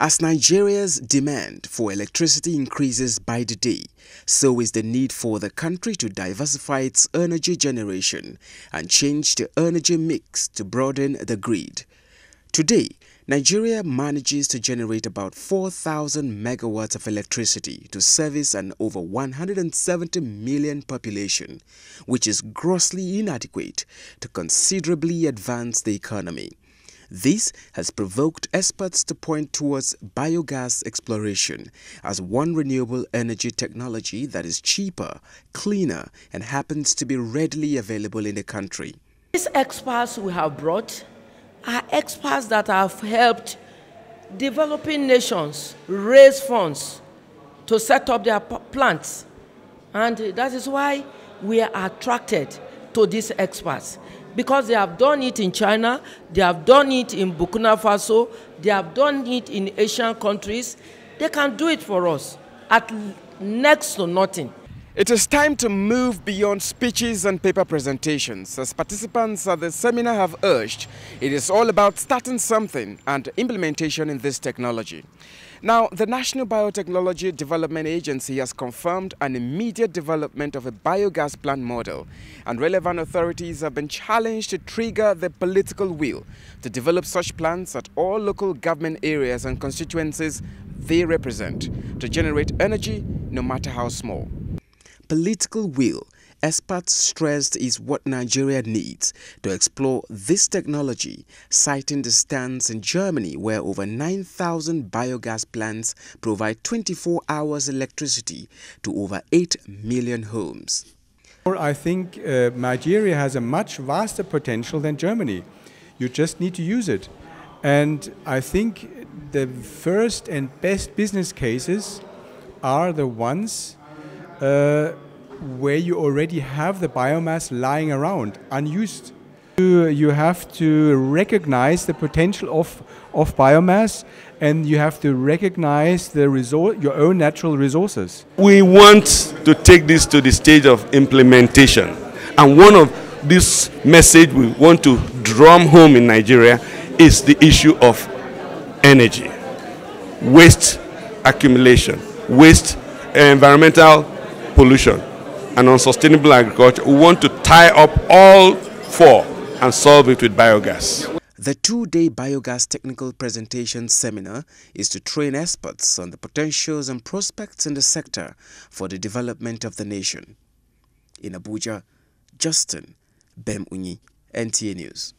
As Nigeria's demand for electricity increases by the day, so is the need for the country to diversify its energy generation and change the energy mix to broaden the grid. Today, Nigeria manages to generate about 4,000 megawatts of electricity to service an over 170 million population, which is grossly inadequate to considerably advance the economy. This has provoked experts to point towards biogas exploration as one renewable energy technology that is cheaper, cleaner, and happens to be readily available in the country. These experts we have brought are experts that have helped developing nations raise funds to set up their plants. And that is why we are attracted to these experts because they have done it in China, they have done it in Burkina Faso, they have done it in Asian countries. They can do it for us at next to nothing. It is time to move beyond speeches and paper presentations. As participants at the seminar have urged, it is all about starting something and implementation in this technology. Now, the National Biotechnology Development Agency has confirmed an immediate development of a biogas plant model, and relevant authorities have been challenged to trigger the political will to develop such plants at all local government areas and constituencies they represent to generate energy no matter how small. Political will experts stressed is what Nigeria needs to explore this technology, citing the stance in Germany where over 9,000 biogas plants provide 24 hours electricity to over 8 million homes. I think uh, Nigeria has a much vaster potential than Germany. You just need to use it. And I think the first and best business cases are the ones uh, where you already have the biomass lying around unused. You have to recognize the potential of, of biomass and you have to recognize the resor- your own natural resources. We want to take this to the stage of implementation. And one of this message we want to drum home in Nigeria is the issue of energy, waste accumulation, waste environmental pollution and unsustainable agriculture, we want to tie up all four and solve it with biogas. The two-day biogas technical presentation seminar is to train experts on the potentials and prospects in the sector for the development of the nation. In Abuja, Justin Bem Unyi, NTA News.